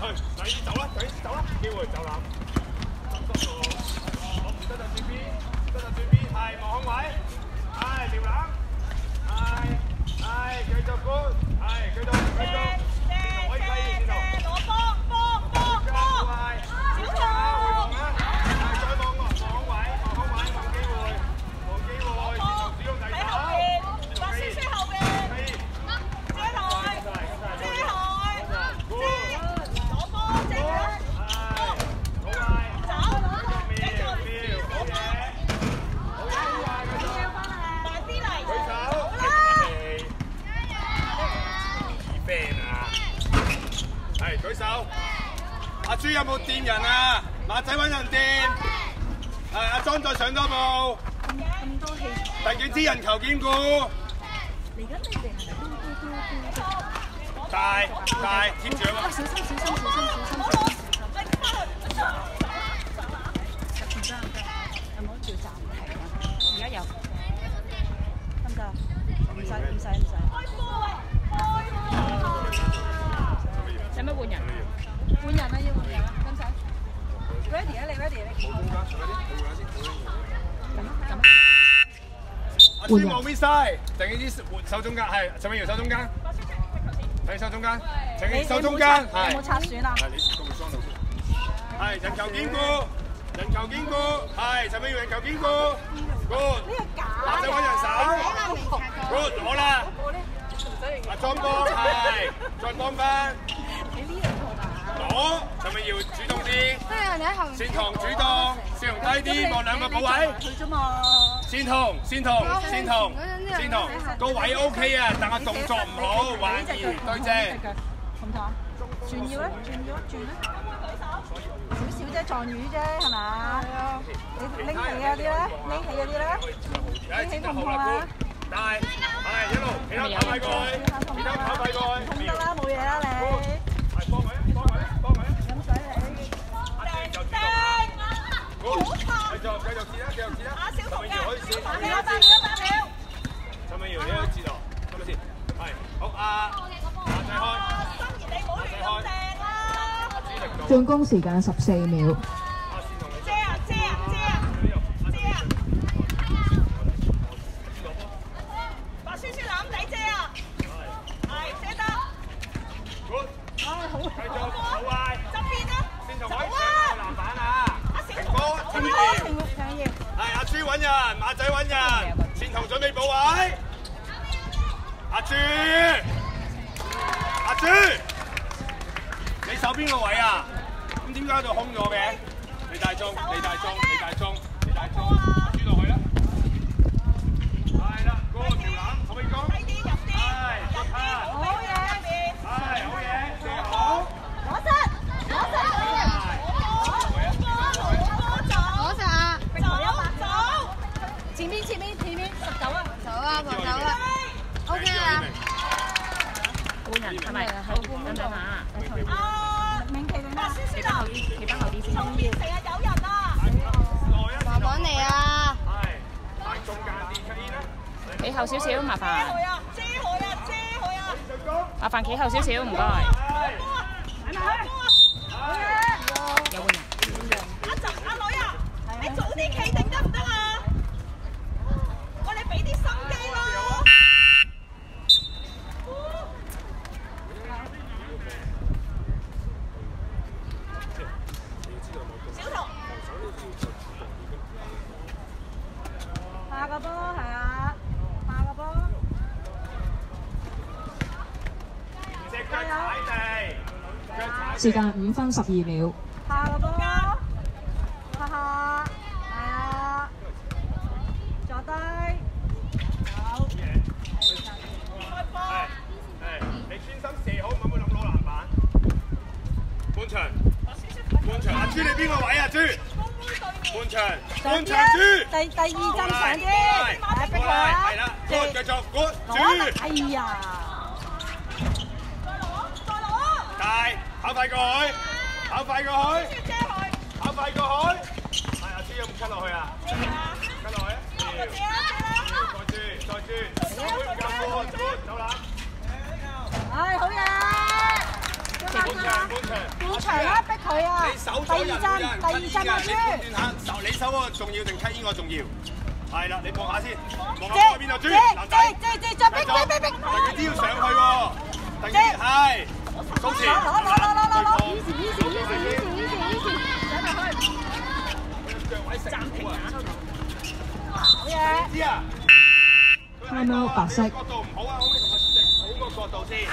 去，上啲走啦，上啲走啦，機會走籃。執到，我唔得就轉邊，唔得就轉邊，係望空位，係撩籃，係係繼續 good，係繼續繼續，呢度可以雞呢度。攞波波波波，小回童。望啦，係再望望空位，望空位，冇機會，冇機會，主動第喺手，後邊，白雪雪後邊，係。遮台，遮台，遮，攞波遮佢，走，跟住慢啲嚟，好啦，係舉手。阿朱有冇掂人啊？馬仔揾人掂。係阿莊再上多步。咁多氣，第幾支人球兼顧？嚟緊你哋係咪都都都都？大大貼住啊！小心小心小心小心小心！唔得唔得，有冇叫暫停啊？而家有，得唔得？唔使唔使唔使。使乜換人？換人啊！要換人啊！咁使？Ready 啊！你 ready 你？咁咁。阿朱望邊 side？鄭英之手中間，係陳美瑤手中間。睇手中間，陳英手中間，係。有冇擦選啊？係你個雙度先。係人球兼顧，人球兼顧，係陳美瑤人球兼顧，good。呢個假馬仔揾人手，good 好啦。阿莊哥係，再幫翻。你呢兩套啊？攞，陳美瑤主動啲，線同主動，線同低啲，望兩個補位。佢啫嘛。線同，線同，線同，線同，個位 OK 啊，但係動作唔好，懷疑對正。咁睇下，轉要咧，轉要轉咧，少少啫，撞魚啫，係嘛？係啊。你拎起嗰啲咧，拎起嗰啲咧，拎起痛唔痛啊？但係係一路其他跑快過去，其他跑快過去。痛得啦，冇嘢啦你。係幫佢，幫佢，幫佢。飲水你。就主動。好，繼續繼續試啦，繼續試啦。阿小童嘅，可以試。八秒八秒八秒，陳美瑤你可以知道，係咪先？係，好啊，馬仔開。心怡你唔好亂咁正啦，主力度。進攻時間十四秒。阿線同你。遮啊遮啊遮啊遮啊，白雪雪攬仔遮啊，係遮得，Good，繼續，好波啊。側邊啦，先同我走啊，籃板啊！阿小童，停波，陳美停波瑤。停停要。係阿朱阿，仔揾人，前頭準備補位。阿朱，阿朱，你守邊個位啊？咁點解喺度空咗嘅？李大忠，李大忠，李大忠，李大忠，阿朱落去啦。係啦，嗰個條籃可唔可以講？低啲入啲，入啲，好嘢入邊，係好嘢，射好。攞實，攞實，攞波，攞波走，走走。前面前面前面十九啊！OK 啦。換人係咪？好，等等下，啊，明記定咩白？雪雪啊企翻後，啲，企翻後啲先。後邊成日有人啊！慢慢嚟啊！係，喺中間啲出現啦。企後少少，麻遮煩，佢啊，遮佢啊，遮佢啊！上高。麻煩企後少少，唔該。係。波啊，係咪波啊？好嘢！有換人。阿侄阿女啊，你早啲企定得唔得啊？喂，你俾啲心機咯！小童，下個波係啊，下個波。隻腳踩地，腳踩時間五分十二秒。下個波，哈哈，係啊，坐低，好，開波！係，你專心射好，唔好諗攞籃板。半場，半場，阿朱你邊個位啊？朱，半場，半場朱。第第二陣上啲，係逼佢啊，係啦，繼續，朱，哎呀，再攞，再攞！大，跑快過去，跑快過去，跑快過去。係阿朱有冇跟落去啊？遮佢啊！跟落去啊！再轉，再轉，手會唔夠過，good，走啦。唉，好嘢，半場，半場，場啦，逼佢啊！你守第二咗人陣，人第二陣啊，你判斷下守你守嗰個重要定 cut 呢個重要？係啦，你望下先，望下豬開邊度豬，豬男仔，豬豬豬再逼逼逼逼第二啲要上去喎，第二啲係，蘇前，攞攞攞攞攞攞以前以前以前以前以前以前，腳位食唔好啊！好嘢！知啊？Time out 白色角度唔好啊，可唔可以同佢食好個角度先？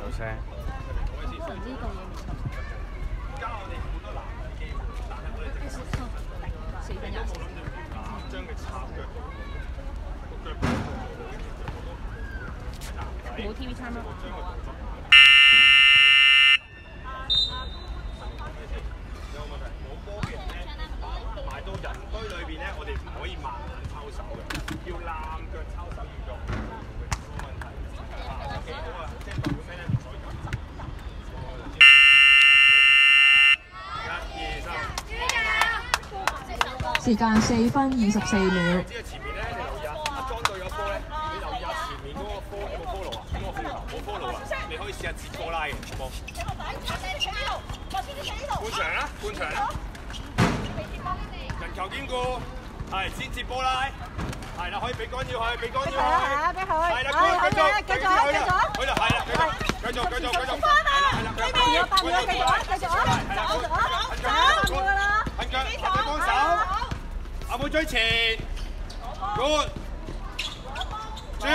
有聲。冇 TV 餐咯。埋到人堆裏邊咧，我哋唔可以慢慢抽手嘅，要攬腳抽手要用。冇問題。啊，幾好啊！即係代表咩咧？唔可以咁。一、二、三。時間四分二十四秒。知道前面咧，你留意下阿莊對咗波咧，你留意下前面嗰個波有冇 follow 啊？嗰個冇 follow 啊？接波拉嘅，好冇？半場啦，半場啦。人球兼顧，係先接波拉，係啦，可以俾干擾佢，俾干擾逼佢啊係啊佢。逼佢！係啦，唉繼續，好嘢，繼續啊繼續啊！佢啦，係啦，繼續，繼續，繼續，繼續。翻啊！係啦，呢邊有八秒，繼續啊！繼續啊！繼續啊！走冇㗎啦！近腳，阿妹幫手，阿妹追前，good，豬，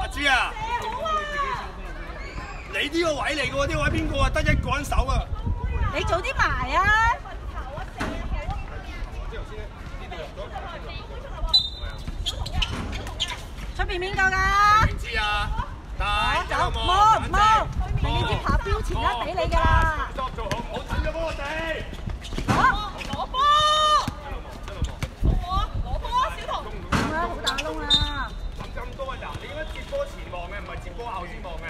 阿豬啊！你呢個位嚟嘅喎，呢個位邊個啊？得一個人手啊！你早啲埋啊！出邊邊個㗎？明知啊，大走冇冇，明知跑標前啦，俾你㗎啦！做做好，唔好等咗波我哋。攞攞波，攞波啊！攞波啊！小童，咁啦，好打窿啦！諗咁多啊！嗱，你應該接波前望嘅，唔係接波後先望嘅。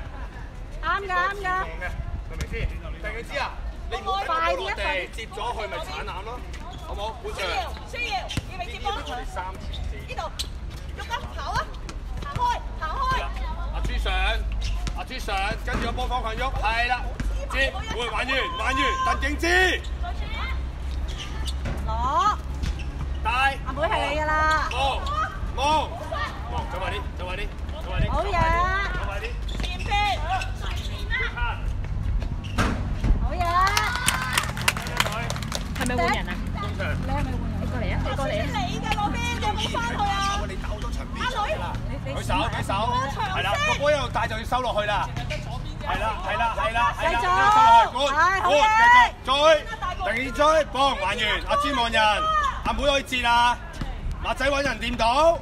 啱㗎啱㗎！望嘅，明唔明先？定佢知啊？你唔好等快啲啊我哋接咗佢咪鏟攬咯，好冇？本需上要需要，要未接波？我哋三前先。呢度喐啊，跑啊，行開行開。阿朱上，阿朱上，跟住個波方向喐，係啦，接，會玩完玩完，鄧景之，攞，大，阿妹係你㗎啦！冇，冇。冇，走快啲，走快啲，走快啲，好嘢走快啲，前邊，卡，好嘢！係咪換人啊？你係咪換人？你過嚟啊！你過嚟啊！你嘅嗰邊有冇翻去啊？你走咗場面阿女，舉手舉手，係啦，個波一路帶就要收落去啦，係啦係啦係啦係啦，收落去好嘢繼續追，定追，幫還完，阿朱望人，阿妹可以接啊，馬仔揾人掂到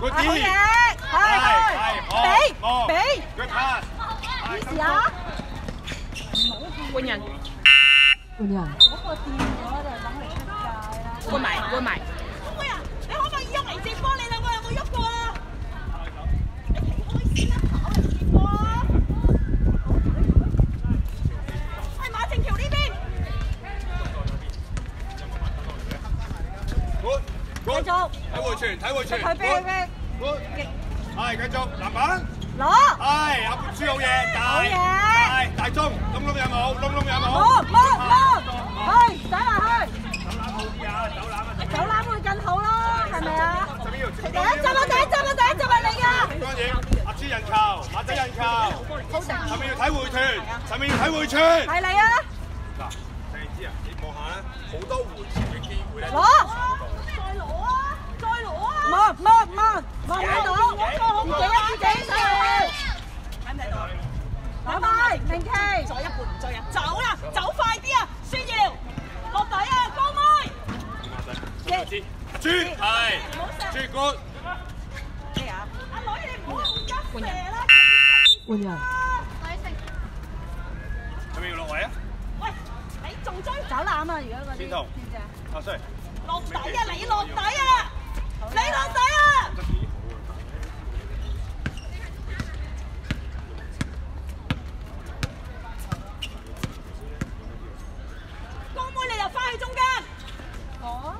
嘢！啲，係係，俾哦俾，腳 pass，幾時啊？換人，換人。嗰個掂咗就等你出界啦！換埋換埋。可唔可以啊？你可唔可以喐嚟接波？你兩個有冇喐過啊？你企開先啦，跑嚟接波啊！係馬正橋呢邊。good good，繼續睇回傳睇回傳佢俾佢俾，good，係繼續籃板。攞，係阿朱好嘢，大好嘢大大中，窿窿有冇？窿窿有冇？摸摸摸，去走埋去，好啲啊，走攬啊！走攬會更好咯，係咪啊？第一集啊，第一集啊，第一集係你㗎！當然，阿朱人球，馬仔人球，好定，十秒要睇回傳，十秒要睇回傳。係你啊！嗱，細知啊，你望下咧好多回傳嘅機會咧。攞，再攞啊！再攞啊！望望望望睇到，自己一自己上去，睇唔睇到？拜拜，明琪，再一半唔再人，走啦，走快啲啊！孫耀落底啊，江妹，知朱係朱 good，咩啊？阿女你唔好咁急射啦，換人，係咪要落位啊？喂，你仲追？走攬啊！而家嗰啲，邊度知唔知啊？阿衰，落底啊！你落底啊！你落底啊！江妹你又翻去中間，哦，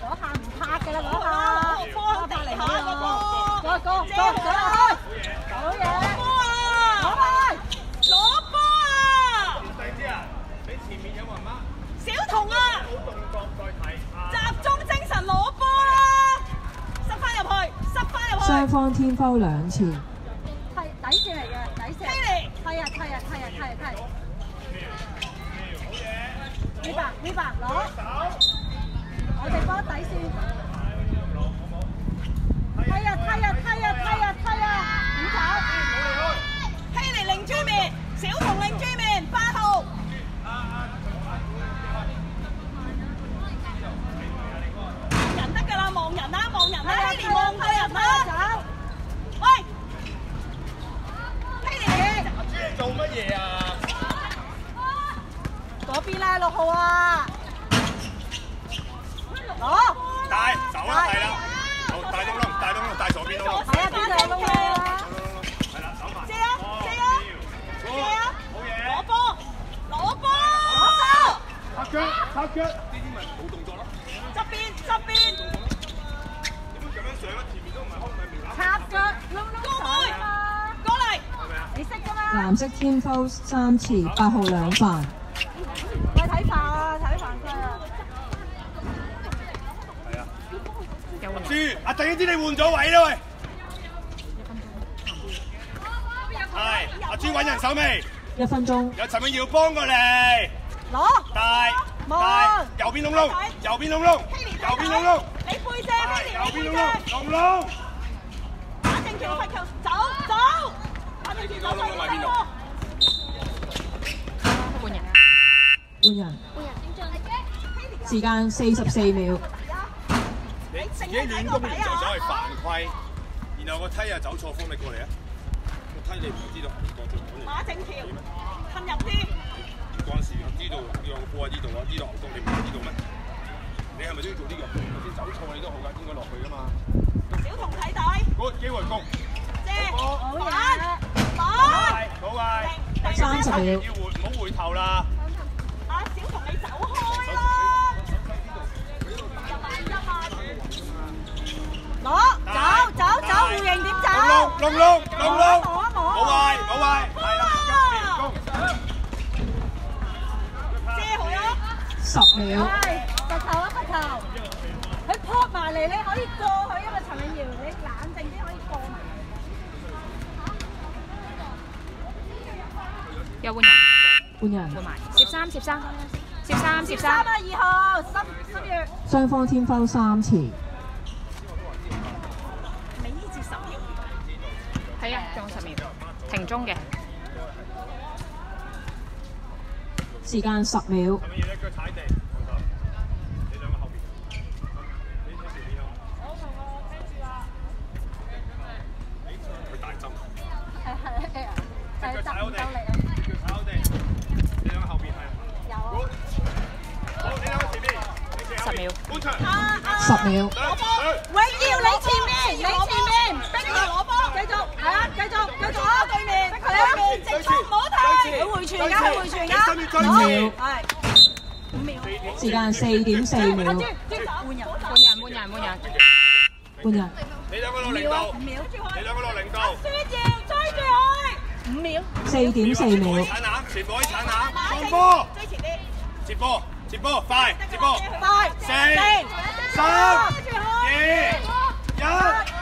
嗰下唔拍嘅啦，嗰下，嗰個波地下嗰個個個個借好個啦，好嘢，波啊！攞開，攞波啊！細啲啊！你前面有人嗎？小童啊！好動作再睇啊！集中精神攞波啦！塞翻入去，塞翻入去。雙兩次，係底線嚟嘅，底線，犀利係啊係啊係啊係啊係啊，呢白呢白攞，我哋幫底線，係啊係啊係啊係啊係啊，點走？希尼擰豬面，小童擰豬面，八號。人得㗎啦，望人啦，望人啦，希尼望佢人啦。走，喂，希尼，朱做乜嘢啊？嗰邊啦六號啊，攞，帶走啦，係啦，好大窿窿，大窿窿，大左邊窿窿，係啊邊度窿啊？係啦，走埋。借啊，借啊，借啊，好攞嘢！波，攞波，攞波。插腳，插腳，呢啲咪冇動作咯。側邊，側邊。點會咁樣上啊？前面都唔係空，係苗插腳窿窿上啊嘛，過嚟，係咪啊？你識㗎嘛？藍色天摟三次，八號兩犯，喂睇飯啊，睇飯啊！係啊。朱，阿弟呢啲你換咗位啦喂。係，阿朱揾人手未？一分鐘，有陳永耀幫過嚟。攞，大望右邊窿窿，右邊窿窿，右邊窿窿，你背脊，右邊窿背脊，窿，窿窿。打正橋，罰球，走。換人，換人，時間四十四秒，你自己亂攻完就走去犯規，然後個梯又走錯方，你過嚟啊！個梯你唔知道行過做緊嚟，打正橋，褪入啲，唔關事，我知道讓個波喺呢度啊，呢度牛公你唔知道咩？你係咪都要做呢個？頭先走錯你都好㗎，應該落去㗎嘛。小童睇底，好，機會攻，借，好，三十秒，要回唔好回頭啦。阿小同你走開啦，攞，走走走，護型點走？窿窿窿窿窿，摸一摸，冇壞冇壞，係啦，攻借好咗，十秒，係，罰球啊罰球！佢撲埋嚟，你可以過去，因為陳永耀你冷靜啲可以過埋。又換人，換人，換埋，攝三攝三，攝三攝三。三啊，，二號，十十月，雙方天分三次，尾呢至十秒，係啊，仲有十秒，停鐘嘅，時間十秒，咁嘢一腳踩地，十秒，兩兩永耀你前面，你前面，逼佢攞波，繼續，係啊，繼續，繼續啊，對面，直衝唔好停，佢回傳㗎，佢回傳㗎，你追前，係五秒，時間四點四秒，跟住轉手換人，換人換人換人，換人，你兩個落零度，五秒，你兩個落零度，孫耀追住佢，五秒，四點四秒，鏟下，全部可以鏟下，放波，追前啲，接波，接波，快，接波，快，四、四，三、二、一。